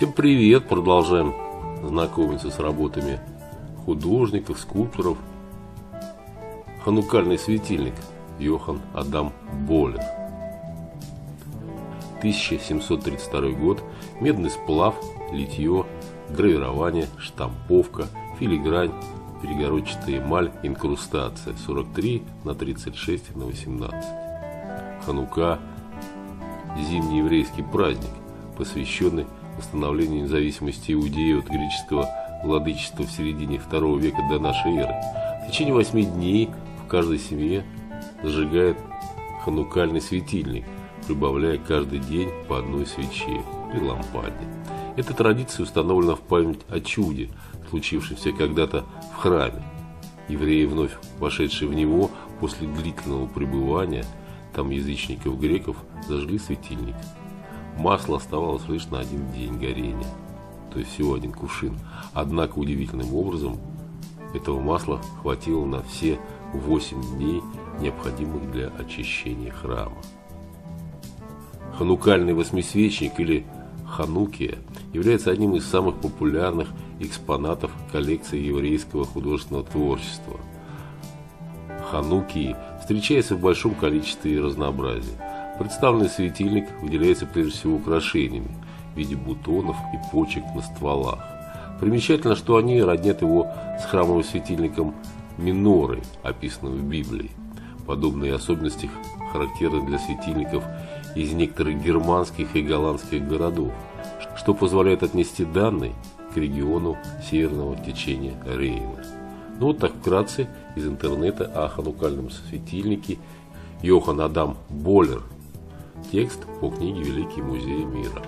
Всем привет! Продолжаем знакомиться с работами художников, скульпторов. Ханукальный светильник Йохан Адам Болин. 1732 год. Медный сплав, литье, гравирование, штамповка, филигрань, перегородчатая эмаль, инкрустация 43 на 36 на 18. Ханука – зимний еврейский праздник, посвященный восстановлению независимости Иудеи от греческого владычества в середине II века до нашей эры. В течение восьми дней в каждой семье зажигает ханукальный светильник, прибавляя каждый день по одной свече или лампаде. Эта традиция установлена в память о чуде, случившемся когда-то в храме. Евреи, вновь вошедшие в него после длительного пребывания, там язычников-греков, зажгли светильник. Масло оставалось лишь на один день горения, то есть всего один кувшин. Однако удивительным образом этого масла хватило на все восемь дней, необходимых для очищения храма. Ханукальный восьмисвечник или Ханукия является одним из самых популярных экспонатов коллекции еврейского художественного творчества. Ханукии встречается в большом количестве и разнообразии. Представленный светильник выделяется прежде всего украшениями в виде бутонов и почек на стволах. Примечательно, что они роднят его с храмовым светильником Миноры, описанным в Библии. Подобные особенности характерны для светильников из некоторых германских и голландских городов, что позволяет отнести данные к региону северного течения Рейна. Ну вот так вкратце из интернета о ханукальном светильнике Йохан Адам Боллер. Текст по книге «Великий музей мира».